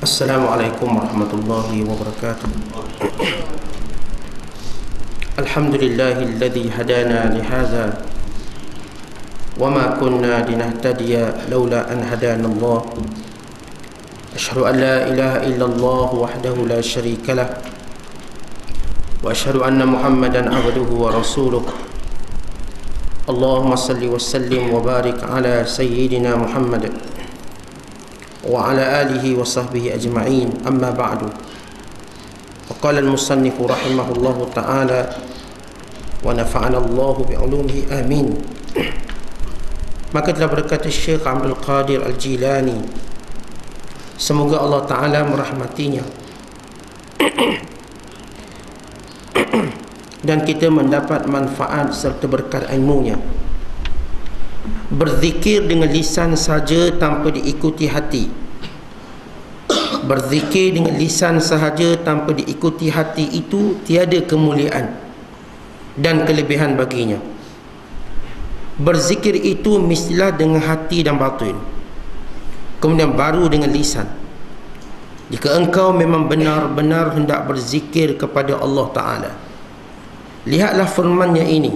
السلام عليكم ورحمة الله وبركاته. الحمد لله الذي هدانا لهذا وما كنا لنهتدي لولا أن هدانا الله. أشهد أن لا إله إلا الله وحده لا شريك له. وأشهد أن محمدا عبده ورسوله. اللهم صل وسلم وبارك على سيدنا محمد. وعلى آله وصحبه أجمعين أما بعد وقال المصنف رحمه الله تعالى ونفعنا الله بعلومه آمين maka telah berkata Syekh Abdul Qadir Al-Jilani semoga Allah Ta'ala merahmatinya dan kita mendapat manfaat serta berkat ilmunya berzikir dengan lisan saja tanpa diikuti hati. Berzikir dengan lisan sahaja tanpa diikuti hati itu tiada kemuliaan dan kelebihan baginya. Berzikir itu mestilah dengan hati dan batin. Kemudian baru dengan lisan. Jika engkau memang benar-benar hendak berzikir kepada Allah Ta'ala lihatlah firmannya ini.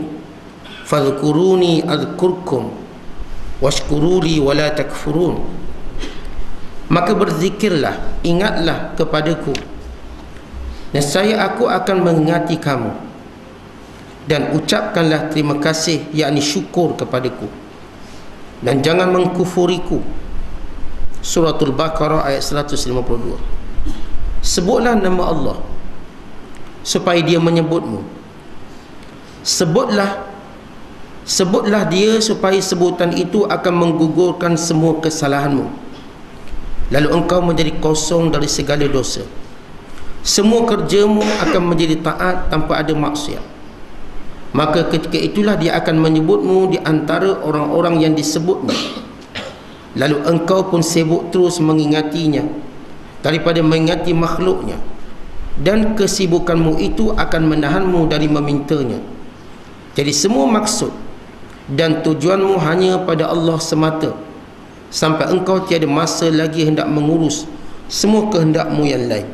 Fadhkuruni adhkurkum washkuruli wala takfurun. Maka berzikirlah ingatlah kepadaku. Dan saya aku akan mengingati kamu. Dan ucapkanlah terima kasih yakni syukur kepadaku. Dan jangan mengkufuriku. Suratul baqarah ayat 152 sebutlah nama Allah supaya dia menyebutmu. Sebutlah sebutlah dia supaya sebutan itu akan menggugurkan semua kesalahanmu. Lalu engkau menjadi kosong dari segala dosa. Semua kerjamu akan menjadi taat tanpa ada maksiat. Maka ketika itulah dia akan menyebutmu di antara orang-orang yang disebutnya lalu engkau pun sibuk terus mengingatinya daripada mengingati makhluknya. Dan kesibukanmu itu akan menahanmu dari memintanya. Jadi semua maksud dan tujuanmu hanya pada Allah semata. Sampai engkau tiada masa lagi hendak mengurus semua kehendakmu yang lain.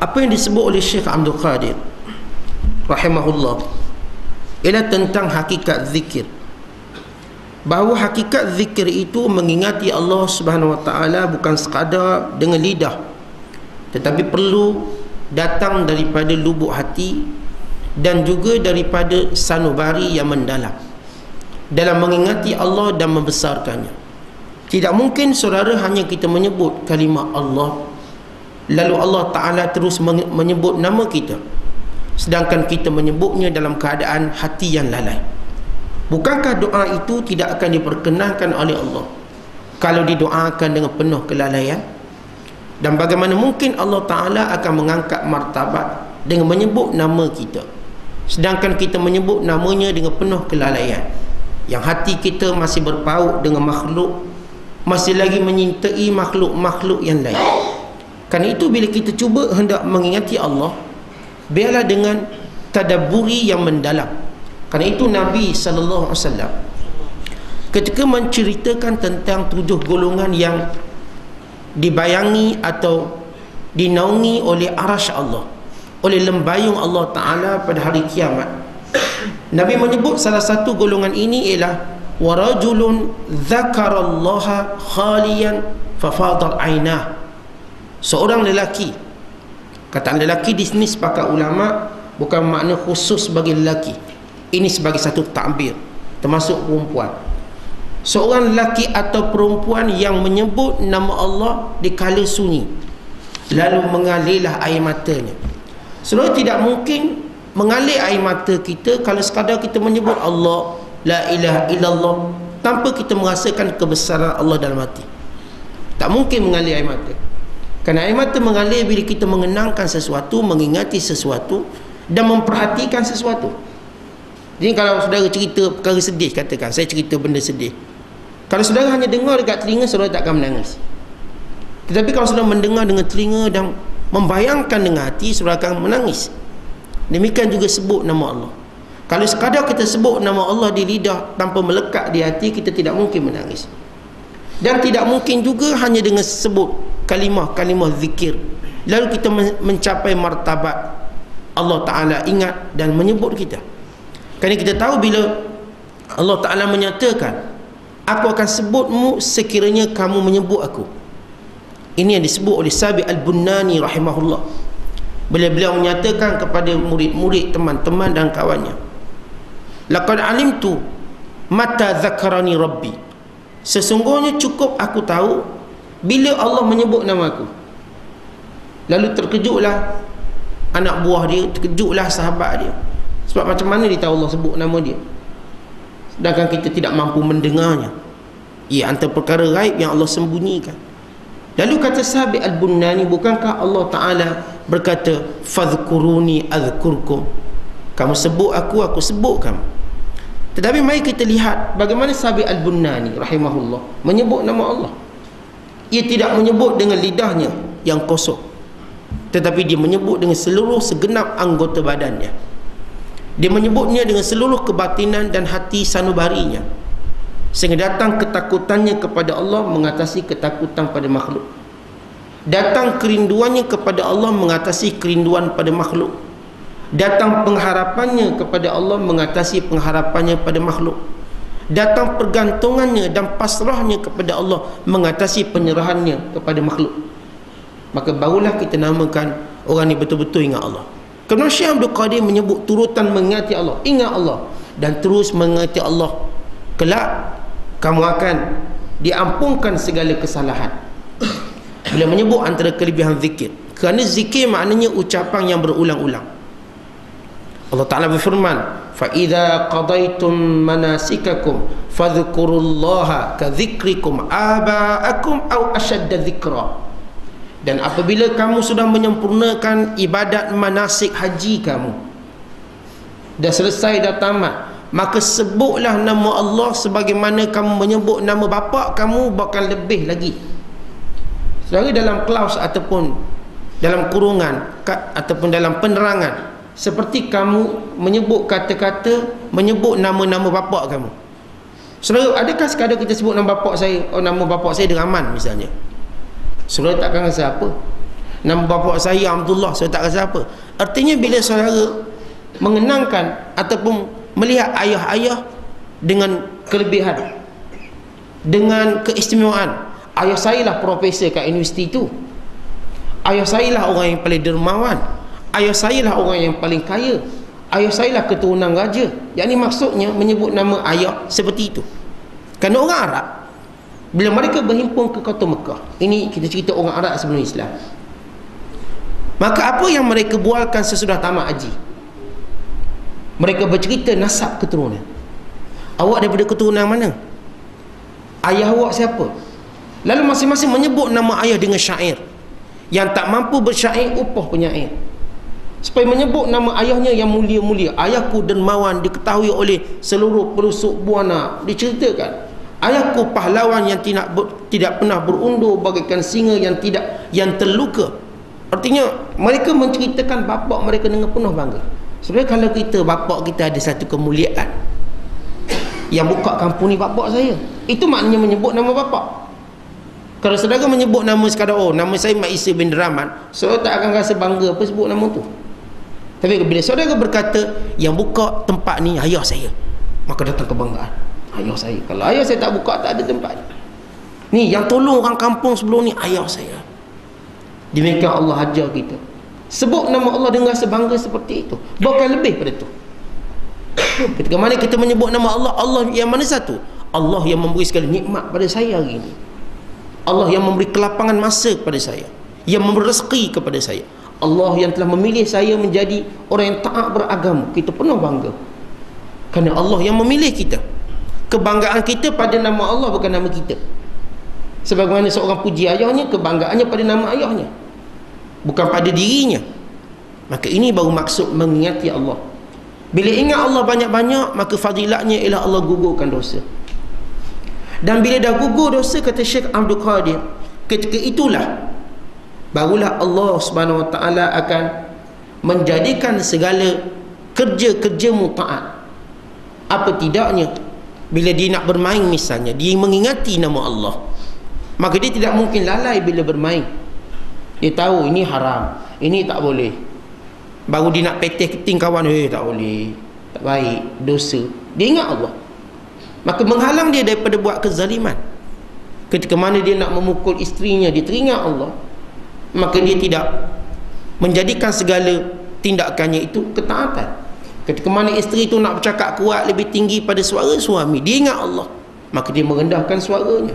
Apa yang disebut oleh Syekh Abdul Qadir rahimahullah ialah tentang hakikat zikir. Bahawa hakikat zikir itu mengingati Allah Subhanahu Wa Taala bukan sekadar dengan lidah tetapi perlu datang daripada lubuk hati dan juga daripada sanubari yang mendalam dalam mengingati Allah dan membesarkannya. Tidak mungkin saudara hanya kita menyebut kalimah Allah lalu Allah Ta'ala terus menyebut nama kita. Sedangkan kita menyebutnya dalam keadaan hati yang lalai. Bukankah doa itu tidak akan diperkenankan oleh Allah? Kalau didoakan dengan penuh kelalaian? Dan bagaimana mungkin Allah Ta'ala akan mengangkat martabat dengan menyebut nama kita? Sedangkan kita menyebut namanya dengan penuh kelalaian yang hati kita masih berpaut dengan makhluk masih lagi menyintai makhluk-makhluk yang lain. Kerana itu bila kita cuba hendak mengingati Allah biarlah dengan tadaburi yang mendalam. Kerana itu Nabi wasallam ketika menceritakan tentang tujuh golongan yang dibayangi atau dinaungi oleh arasy Allah oleh lembayung Allah taala pada hari kiamat Nabi menyebut salah satu golongan ini ialah warajulun dzakarallaha khaliyan fafadal ainah seorang lelaki Kataan lelaki di sini sepakat ulama bukan makna khusus bagi lelaki. Ini sebagai satu takbir termasuk perempuan. Seorang lelaki atau perempuan yang menyebut nama Allah di kala sunyi lalu mengalirlah air matanya. Sebenarnya tidak mungkin mengalir air mata kita kalau sekadar kita menyebut Allah la ilaha illallah tanpa kita merasakan kebesaran Allah dalam hati. Tak mungkin mengalir air mata. Kerana air mata mengalir bila kita mengenangkan sesuatu, mengingati sesuatu dan memperhatikan sesuatu. Jadi kalau saudara cerita perkara sedih katakan, saya cerita benda sedih. Kalau saudara hanya dengar dekat telinga, saudara tak akan menangis. Tetapi kalau saudara mendengar dengan telinga dan membayangkan dengan hati, saudara akan menangis. Demikian juga sebut nama Allah. Kalau sekadar kita sebut nama Allah di lidah tanpa melekat di hati, kita tidak mungkin menangis. Dan tidak mungkin juga hanya dengan sebut kalimah-kalimah zikir lalu kita mencapai martabat Allah Ta'ala ingat dan menyebut kita kerana kita tahu bila Allah Ta'ala menyatakan aku akan sebutmu sekiranya kamu menyebut aku ini yang disebut oleh Sabi Al-Bunani rahimahullah bila beliau menyatakan kepada murid-murid teman-teman dan kawannya laqad alimtu mata zakarani rabbi. Sesungguhnya cukup aku tahu bila Allah menyebut nama aku. Lalu terkejutlah anak buah dia terkejutlah sahabat dia. Sebab macam mana dia tahu Allah sebut nama dia? Sedangkan kita tidak mampu mendengarnya. Ia antara perkara gaib yang Allah sembunyikan. Lalu kata sahabat Al-Bunnani bukankah Allah Ta'ala berkata fadhkuruni adhkurkum. Kamu sebut aku aku sebut kamu. Tetapi mari kita lihat bagaimana sahabat Al-Bunnani rahimahullah menyebut nama Allah. Ia tidak menyebut dengan lidahnya yang kosong. Tetapi dia menyebut dengan seluruh segenap anggota badannya. Dia menyebutnya dengan seluruh kebatinan dan hati sanubarinya. Sehingga datang ketakutannya kepada Allah mengatasi ketakutan pada makhluk datang kerinduannya kepada Allah mengatasi kerinduan pada makhluk. Datang pengharapannya kepada Allah mengatasi pengharapannya pada makhluk. Datang pergantungannya dan pasrahnya kepada Allah mengatasi penyerahannya kepada makhluk. Maka barulah kita namakan orang ni betul-betul ingat Allah. Kerana Syekh Abdul Qadir menyebut turutan mengingati Allah. Ingat Allah dan terus mengingati Allah. Kelak kamu akan diampunkan segala kesalahan bila menyebut antara kelebihan zikir kerana zikir maknanya ucapan yang berulang-ulang Allah Ta'ala berfirman فَإِذَا قَضَيْتُمْ مَنَاسِكَكُمْ فَذُكُرُوا اللَّهَ كَذِكْرِكُمْ آبَاءَكُمْ أَوْ أَشَدَّ ذِكْرًا dan apabila kamu sudah menyempurnakan ibadat manasik haji kamu dah selesai dah tamat maka sebutlah nama Allah sebagaimana kamu menyebut nama bapa kamu bahkan lebih lagi Selagi dalam klaus ataupun dalam kurungan ataupun dalam penerangan seperti kamu menyebut kata-kata menyebut nama-nama bapa kamu. Saudara, adakah sekadar kita sebut nama bapa saya, oh nama bapa saya aman misalnya? Saudara tak akan rasa apa? Nama bapa saya Abdullah Saya tak rasa apa? Artinya bila saudara Mengenangkan Ataupun melihat ayah-ayah Dengan kelebihan Dengan keistimewaan Ayah saya lah profesor kat universiti itu Ayah saya lah orang yang paling dermawan. Ayah saya lah orang yang paling kaya. Ayah saya lah keturunan raja. Yang ni maksudnya menyebut nama ayah seperti itu. Kerana orang Arab bila mereka berhimpun ke kota Mekah ini kita cerita orang Arab sebelum Islam. Maka apa yang mereka bualkan sesudah tamat haji? Mereka bercerita nasab keturunan. Awak daripada keturunan mana? Ayah awak siapa lalu masing-masing menyebut nama ayah dengan syair. Yang tak mampu bersyair upah penyair supaya menyebut nama ayahnya yang mulia-mulia. Ayahku dermawan diketahui oleh seluruh perusuk buana. Diceritakan ayahku pahlawan yang tidak ber, tidak pernah berundur bagaikan singa yang tidak yang terluka. Artinya mereka menceritakan bapa mereka dengan penuh bangga. Sebenarnya kalau kita bapa kita ada satu kemuliaan. Yang buka kampung ni bapa saya. Itu maknanya menyebut nama bapa kalau saudara menyebut nama sekadar oh nama saya Mak Isa bin Rahman saudara tak akan rasa bangga apa sebut nama tu. Tapi bila saudara berkata yang buka tempat ni ayah saya maka datang kebanggaan. Ayah saya kalau ayah saya tak buka tak ada tempat ni. Yang tolong orang kampung sebelum ni ayah saya. Demikian Allah ajar kita. Sebut nama Allah dengan sebangga seperti itu. Bahkan lebih pada itu ketika mana kita menyebut nama Allah Allah yang mana satu? Allah yang memberi segala nikmat pada saya hari ini Allah yang memberi kelapangan masa kepada saya yang memberi rezeki kepada saya. Allah yang telah memilih saya menjadi orang yang taat beragama. Kita penuh bangga. Kerana Allah yang memilih kita. Kebanggaan kita pada nama Allah bukan nama kita. Sebagaimana seorang puji ayahnya kebanggaannya pada nama ayahnya. Bukan pada dirinya. Maka ini baru maksud mengingati Allah. Bila ingat Allah banyak-banyak maka fadilatnya ialah Allah gugurkan dosa dan bila dah gugur dosa kata Syekh Abdul Qadir ketika itulah barulah Allah Subhanahu Wa Taala akan menjadikan segala kerja-kerja mutaat apa tidaknya bila dia nak bermain misalnya dia mengingati nama Allah maka dia tidak mungkin lalai bila bermain. Dia tahu ini haram ini tak boleh. Baru dia nak petih keting kawan eh tak boleh tak baik dosa. Dia ingat Allah maka menghalang dia daripada buat kezaliman. Ketika mana dia nak memukul isterinya dia teringat Allah maka dia tidak menjadikan segala tindakannya itu ketaatan. Ketika mana isteri itu nak bercakap kuat lebih tinggi pada suara suami dia ingat Allah maka dia merendahkan suaranya.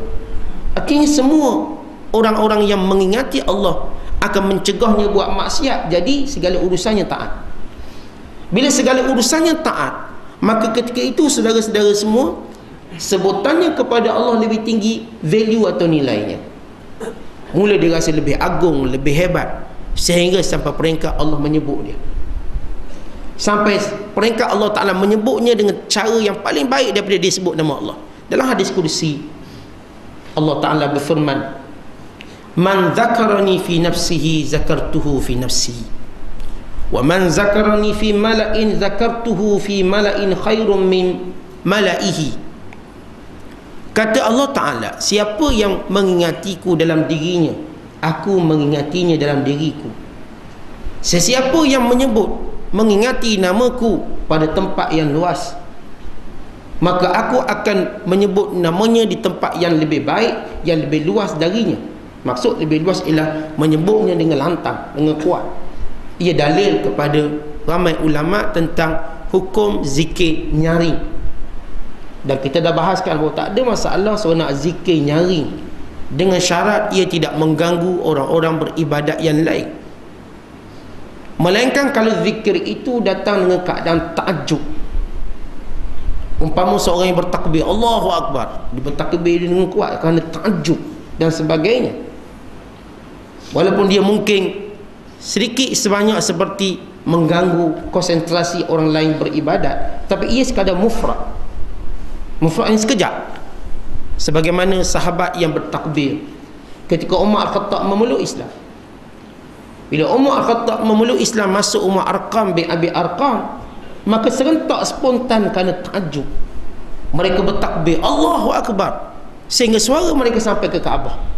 Akhirnya semua orang-orang yang mengingati Allah akan mencegahnya buat maksiat. Jadi segala urusannya taat. Bila segala urusannya taat maka ketika itu saudara-saudara semua sebutannya kepada Allah lebih tinggi value atau nilainya. Mula dia rasa lebih agung lebih hebat. Sehingga sampai peringkat Allah menyebut dia. Sampai peringkat Allah Ta'ala menyebutnya dengan cara yang paling baik daripada dia sebut nama Allah. Dalam hadis kursi Allah Ta'ala berfirman man zakarani fi nafsihi zakartuhu fi nafsi. Wa man zakarani fi mala'in zakartuhu fi mala'in khairum min mala'ihi Kata Allah Ta'ala, siapa yang mengingatiku dalam dirinya, aku mengingatinya dalam diriku. Sesiapa yang menyebut, mengingati namaku pada tempat yang luas, maka aku akan menyebut namanya di tempat yang lebih baik, yang lebih luas darinya. Maksud lebih luas ialah menyebutnya dengan lantang, dengan kuat. Ia dalil kepada ramai ulama tentang hukum zikir nyaring dan kita dah bahaskan bahawa tak ada masalah seorang nak zikir nyari. Dengan syarat ia tidak mengganggu orang-orang beribadat yang lain. Melainkan kalau zikir itu datang dengan keadaan takjub. Umpama seorang yang bertakbir Allahu Akbar. Dia bertakbir dengan kuat kerana takjub dan sebagainya. Walaupun dia mungkin sedikit sebanyak seperti mengganggu konsentrasi orang lain beribadat tapi ia sekadar mufrad mufrad yang sekejap. Sebagaimana sahabat yang bertakbir ketika Umar Al-Khattab memeluk Islam. Bila Umar Al-Khattab memeluk Islam masuk Umar Arqam bin Abi Arqam maka serentak spontan kerana takjub. Mereka bertakbir Allahu Akbar. Sehingga suara mereka sampai ke Kaabah